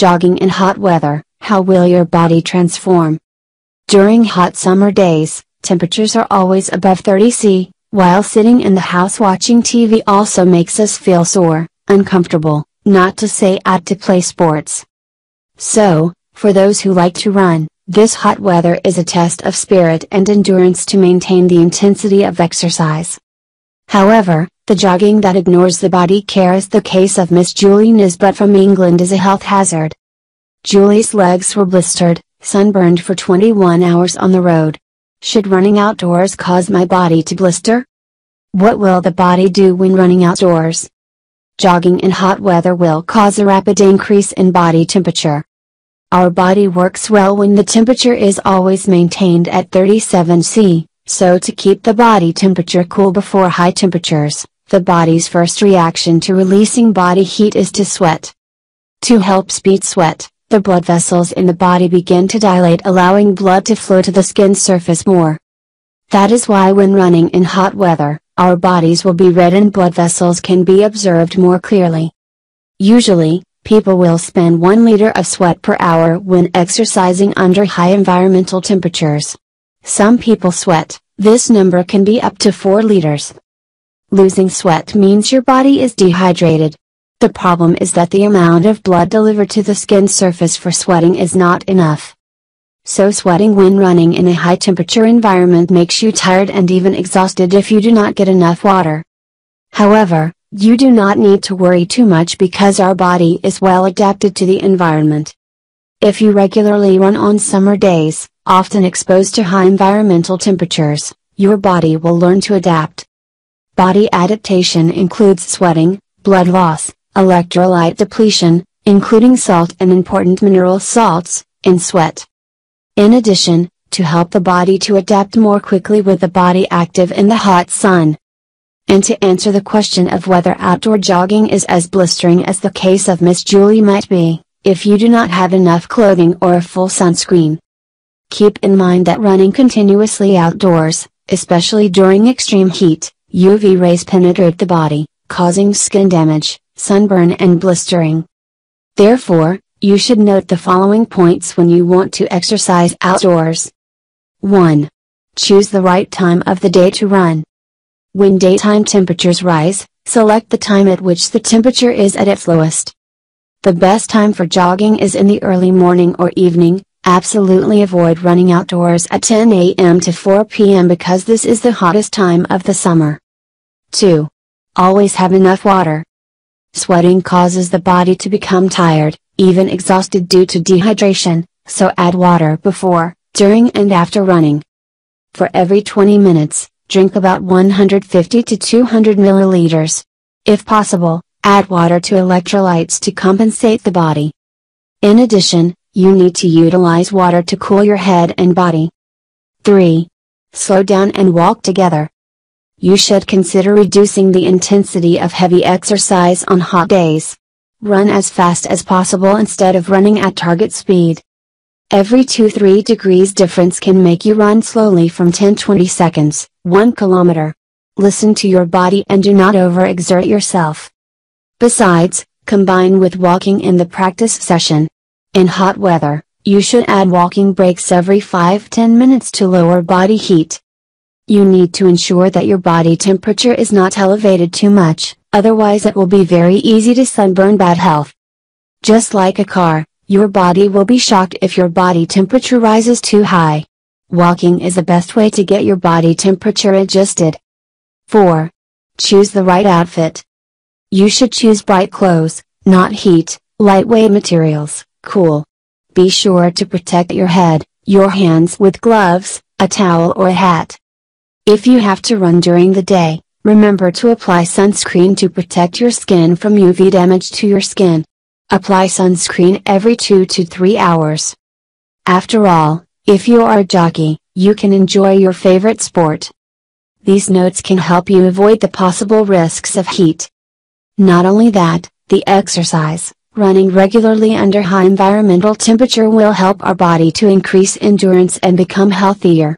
Jogging in hot weather, how will your body transform? During hot summer days, temperatures are always above 30 C, while sitting in the house watching TV also makes us feel sore, uncomfortable, not to say apt to play sports. So, for those who like to run, this hot weather is a test of spirit and endurance to maintain the intensity of exercise. However, the jogging that ignores the body care as the case of Miss Julie Nisbet from England is a health hazard. Julie's legs were blistered, sunburned for 21 hours on the road. Should running outdoors cause my body to blister? What will the body do when running outdoors? Jogging in hot weather will cause a rapid increase in body temperature. Our body works well when the temperature is always maintained at 37 C, so to keep the body temperature cool before high temperatures, the body's first reaction to releasing body heat is to sweat. To help speed sweat, the blood vessels in the body begin to dilate allowing blood to flow to the skin surface more. That is why when running in hot weather, our bodies will be red and blood vessels can be observed more clearly. Usually, people will spend 1 liter of sweat per hour when exercising under high environmental temperatures. Some people sweat, this number can be up to 4 liters. Losing sweat means your body is dehydrated. The problem is that the amount of blood delivered to the skin surface for sweating is not enough. So sweating when running in a high temperature environment makes you tired and even exhausted if you do not get enough water. However, you do not need to worry too much because our body is well adapted to the environment. If you regularly run on summer days, often exposed to high environmental temperatures, your body will learn to adapt. Body adaptation includes sweating, blood loss, electrolyte depletion, including salt and important mineral salts, in sweat. In addition, to help the body to adapt more quickly with the body active in the hot sun. And to answer the question of whether outdoor jogging is as blistering as the case of Miss Julie might be, if you do not have enough clothing or a full sunscreen. Keep in mind that running continuously outdoors, especially during extreme heat, UV rays penetrate the body, causing skin damage, sunburn and blistering. Therefore, you should note the following points when you want to exercise outdoors. 1. Choose the right time of the day to run. When daytime temperatures rise, select the time at which the temperature is at its lowest. The best time for jogging is in the early morning or evening, absolutely avoid running outdoors at 10 a.m. to 4 p.m. because this is the hottest time of the summer. 2. Always have enough water. Sweating causes the body to become tired, even exhausted due to dehydration, so add water before, during and after running. For every 20 minutes, drink about 150 to 200 milliliters. If possible, add water to electrolytes to compensate the body. In addition, you need to utilize water to cool your head and body. 3. Slow down and walk together. You should consider reducing the intensity of heavy exercise on hot days. Run as fast as possible instead of running at target speed. Every 2-3 degrees difference can make you run slowly from 10-20 seconds, 1 kilometer. Listen to your body and do not overexert yourself. Besides, combine with walking in the practice session. In hot weather, you should add walking breaks every 5-10 minutes to lower body heat. You need to ensure that your body temperature is not elevated too much, otherwise it will be very easy to sunburn bad health. Just like a car, your body will be shocked if your body temperature rises too high. Walking is the best way to get your body temperature adjusted. 4. Choose the right outfit. You should choose bright clothes, not heat, lightweight materials, cool. Be sure to protect your head, your hands with gloves, a towel or a hat. If you have to run during the day, remember to apply sunscreen to protect your skin from UV damage to your skin. Apply sunscreen every 2 to 3 hours. After all, if you are a jockey, you can enjoy your favorite sport. These notes can help you avoid the possible risks of heat. Not only that, the exercise, running regularly under high environmental temperature will help our body to increase endurance and become healthier.